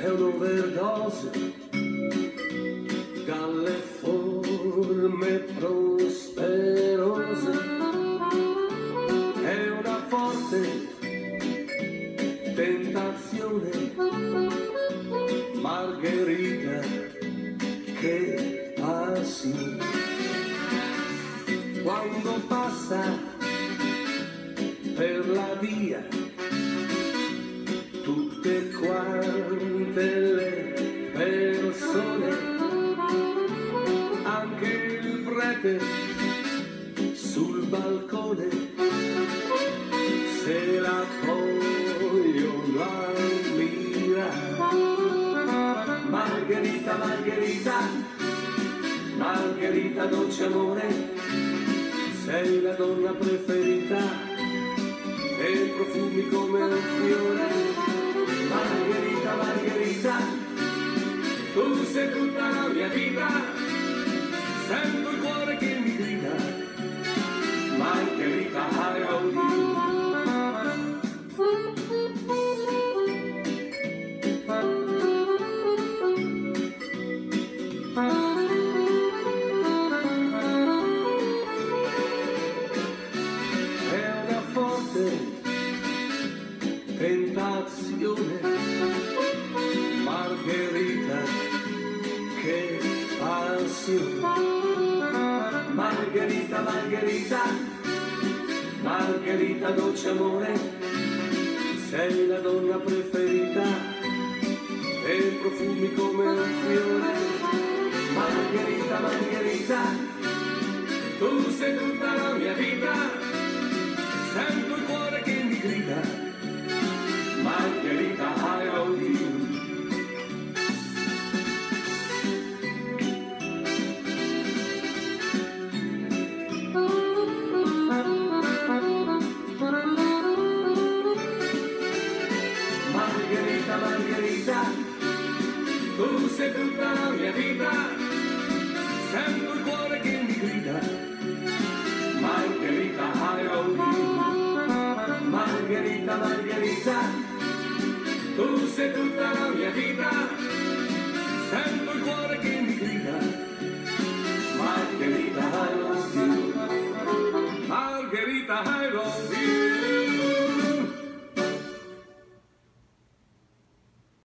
È un'overdose dalle forme prosperose. È una forte tentazione Margherita che passi quando passa per la via tutte quante le persone anche il prete sul balcone se la vogliono ammirare Margherita, Margherita Margherita dolce amore sei la donna preferita e profumi come un fiore Margherita tu sei tutta la mia vita sento il cuore che mi grida Margherita, I passione Margherita, Margherita. Margherita dolce amore. Sei la donna preferita. E profumi come un fiore. Margherita, Margherita. Tu sei tutta la mia vita sei tutta la mia vita, sento il cuore che mi grida. Margherita, I love you. Margherita, Margherita,